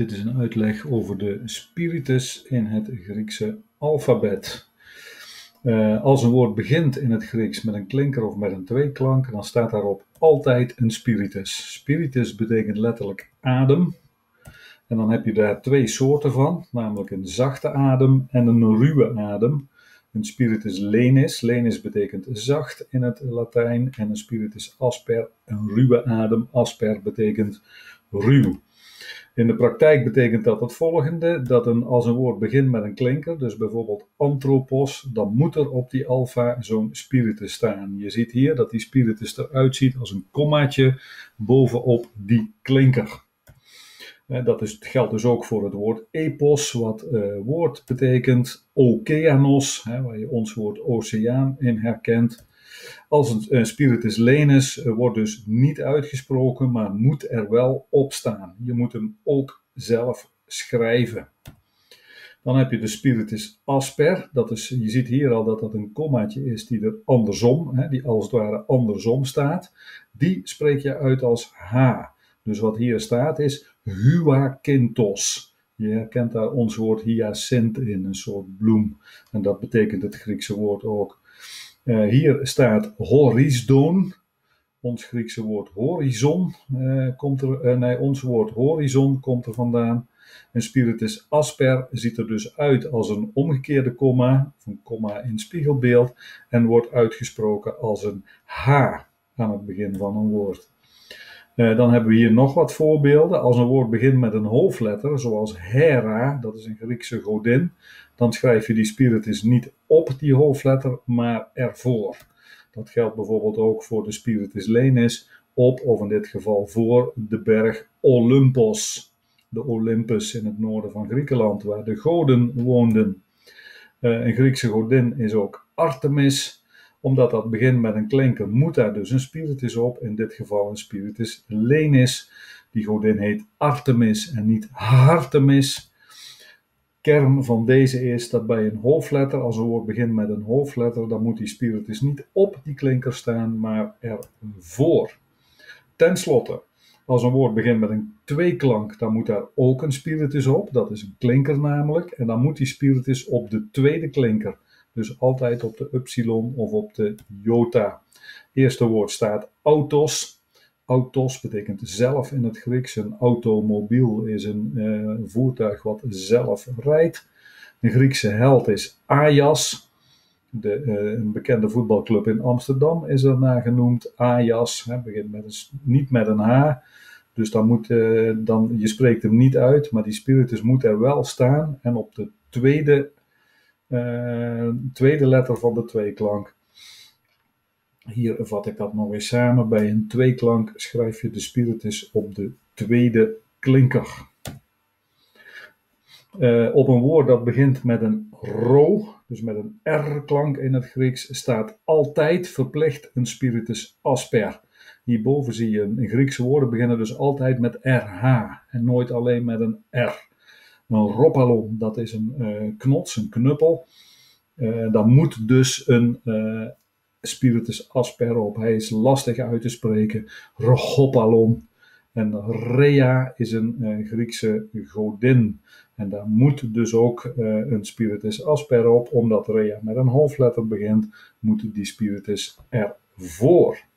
Dit is een uitleg over de spiritus in het Griekse alfabet. Uh, als een woord begint in het Grieks met een klinker of met een tweeklank, dan staat daarop altijd een spiritus. Spiritus betekent letterlijk adem. En dan heb je daar twee soorten van, namelijk een zachte adem en een ruwe adem. Een spiritus lenis, lenis betekent zacht in het Latijn, en een spiritus asper, een ruwe adem, asper betekent ruw. In de praktijk betekent dat het volgende: dat een, als een woord begint met een klinker, dus bijvoorbeeld anthropos, dan moet er op die alfa zo'n spiritus staan. Je ziet hier dat die spiritus eruit ziet als een kommaatje bovenop die klinker. Dat is, geldt dus ook voor het woord epos, wat uh, woord betekent okeanos, hè, waar je ons woord oceaan in herkent. Als een, spiritus lenus wordt dus niet uitgesproken, maar moet er wel op staan. Je moet hem ook zelf schrijven. Dan heb je de spiritus asper. Dat is, je ziet hier al dat dat een kommaatje is die er andersom, hè, die als het ware andersom staat. Die spreek je uit als H. Dus wat hier staat is huakintos. Je herkent daar ons woord hyacint in, een soort bloem. En dat betekent het Griekse woord ook. Uh, hier staat horizon. Ons Griekse woord horizon uh, komt er, uh, nee, ons woord horizon komt er vandaan. En spiritus asper ziet er dus uit als een omgekeerde komma, een komma in spiegelbeeld, en wordt uitgesproken als een H aan het begin van een woord. Dan hebben we hier nog wat voorbeelden. Als een woord begint met een hoofdletter, zoals Hera, dat is een Griekse godin, dan schrijf je die spiritus niet op die hoofdletter, maar ervoor. Dat geldt bijvoorbeeld ook voor de spiritus lenis, op of in dit geval voor de berg Olympos. De Olympus in het noorden van Griekenland, waar de goden woonden. Uh, een Griekse godin is ook Artemis omdat dat begint met een klinker, moet daar dus een spiritus op. In dit geval een spiritus lenis. Die godin heet Artemis en niet Hartemis. Kern van deze is dat bij een hoofdletter, als een woord begint met een hoofdletter, dan moet die spiritus niet op die klinker staan, maar ervoor. Ten slotte, als een woord begint met een tweeklank, dan moet daar ook een spiritus op. Dat is een klinker namelijk. En dan moet die spiritus op de tweede klinker. Dus altijd op de upsilon of op de jota. Eerste woord staat autos. Autos betekent zelf in het Grieks. Een automobiel is een uh, voertuig wat zelf rijdt. Een Griekse held is Ajax. De, uh, een bekende voetbalclub in Amsterdam is ernaar genoemd. Ajax hè, begint met een, niet met een H. Dus dan moet, uh, dan, je spreekt hem niet uit, maar die spiritus moet er wel staan. En op de tweede tweede letter van de tweeklank. Hier vat ik dat nog eens samen. Bij een tweeklank schrijf je de spiritus op de tweede klinker. Uh, op een woord dat begint met een ro, dus met een R-klank in het Grieks, staat altijd verplicht een spiritus asper. Hierboven zie je in Griekse woorden beginnen dus altijd met RH en nooit alleen met een R. Een ropalon, dat is een uh, knots, een knuppel. Uh, dan moet dus een spiritus asper op. Hij is lastig uit te spreken. Rohopalon. En Rea is een Griekse godin. En daar moet dus ook een spiritus asper op. Omdat Rea met een hoofdletter begint, moet die spiritus ervoor.